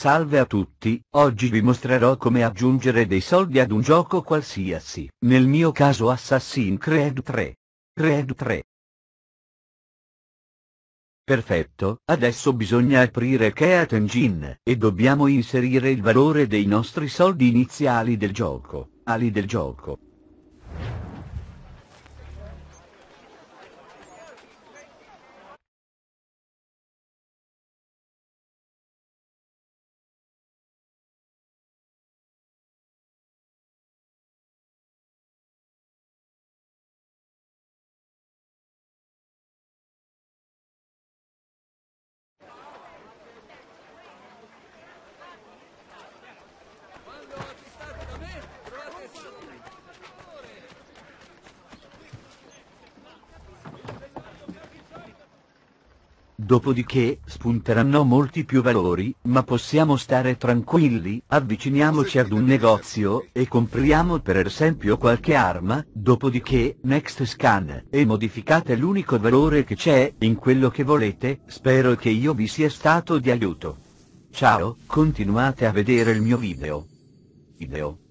Salve a tutti, oggi vi mostrerò come aggiungere dei soldi ad un gioco qualsiasi, nel mio caso Assassin's Creed 3. Creed 3. Perfetto, adesso bisogna aprire Keat Engine, e dobbiamo inserire il valore dei nostri soldi iniziali del gioco, ali del gioco. Dopodiché, spunteranno molti più valori, ma possiamo stare tranquilli, avviciniamoci ad un negozio, e compriamo per esempio qualche arma, dopodiché, next scan, e modificate l'unico valore che c'è, in quello che volete, spero che io vi sia stato di aiuto. Ciao, continuate a vedere il mio video. Video.